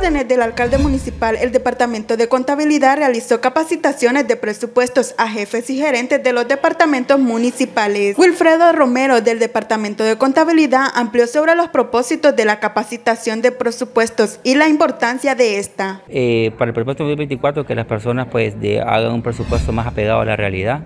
órdenes del alcalde municipal, el Departamento de Contabilidad realizó capacitaciones de presupuestos a jefes y gerentes de los departamentos municipales. Wilfredo Romero del Departamento de Contabilidad amplió sobre los propósitos de la capacitación de presupuestos y la importancia de esta. Eh, para el presupuesto 2024 que las personas pues hagan un presupuesto más apegado a la realidad.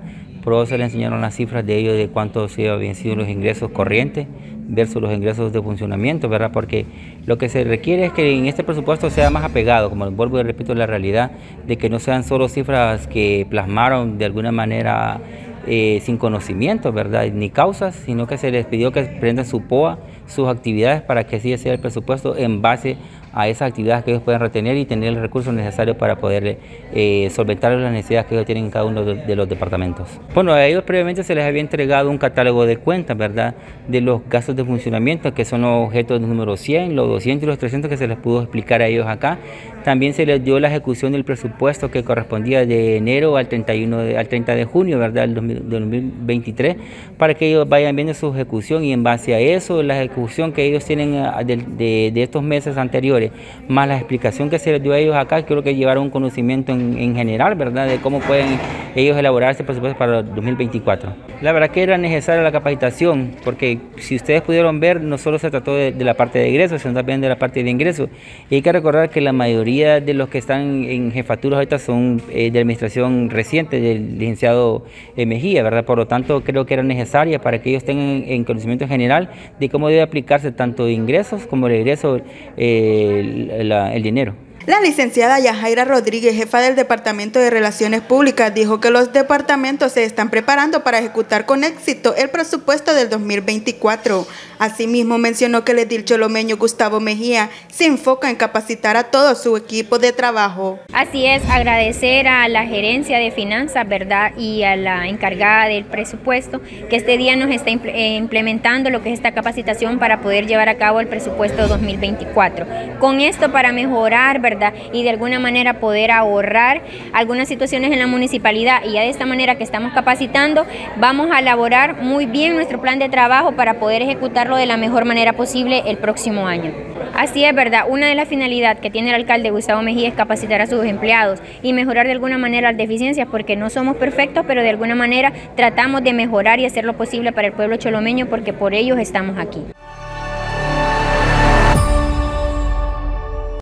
Por le enseñaron las cifras de ellos de cuánto habían sido los ingresos corrientes versus los ingresos de funcionamiento, ¿verdad? Porque lo que se requiere es que en este presupuesto sea más apegado, como vuelvo y repito, la realidad, de que no sean solo cifras que plasmaron de alguna manera eh, sin conocimiento, ¿verdad? Ni causas, sino que se les pidió que prendan su POA, sus actividades para que así sea el presupuesto en base a esas actividades que ellos puedan retener y tener el recursos necesarios para poder eh, solventar las necesidades que ellos tienen en cada uno de, los departamentos. Bueno, a ellos previamente se les había entregado un catálogo de cuentas, ¿verdad? De los gastos de funcionamiento, que son los objetos número 100, los 200 y los 300 que se les pudo explicar a ellos acá. También se les dio la ejecución del presupuesto que correspondía de enero al 31 al 30 de junio, ¿verdad? Del 2023, para que ellos vayan viendo su ejecución y en base a eso, la ejecución que ellos tienen ah, de estos meses anteriores más la explicación que se les dio a ellos acá, creo que llevaron un conocimiento en, general, ¿verdad?, de cómo pueden ellos elaborar este presupuesto para el 2024. La verdad que era necesaria la capacitación, porque si ustedes pudieron ver, no solo se trató de, la parte de ingresos, sino también de la parte de ingresos. Y hay que recordar que la mayoría de los que están en jefaturas ahorita son eh, de administración reciente del licenciado eh, Mejía, ¿verdad? Por lo tanto, creo que era necesaria para que ellos tengan en conocimiento general de cómo debe aplicarse tanto ingresos como el ingreso eh, el, dinero. La licenciada Yajaira Rodríguez, jefa del Departamento de Relaciones Públicas, dijo que los departamentos se están preparando para ejecutar con éxito el presupuesto del 2024. Asimismo, mencionó que el edil cholomeño Gustavo Mejía se enfoca en capacitar a todo su equipo de trabajo. Así es, agradecer a la gerencia de finanzas, ¿verdad? Y a la encargada del presupuesto que este día nos está eh, implementando lo que es esta capacitación para poder llevar a cabo el presupuesto 2024. Con esto para mejorar, ¿verdad? Y de alguna manera poder ahorrar algunas situaciones en la municipalidad y ya de esta manera que estamos capacitando, vamos a elaborar muy bien nuestro plan de trabajo para poder ejecutar de la mejor manera posible el próximo año. Así es verdad, una de las finalidades que tiene el alcalde Gustavo Mejía es capacitar a sus empleados y mejorar de alguna manera las deficiencias porque no somos perfectos, pero de alguna manera tratamos de mejorar y hacer lo posible para el pueblo cholomeño porque por ellos estamos aquí.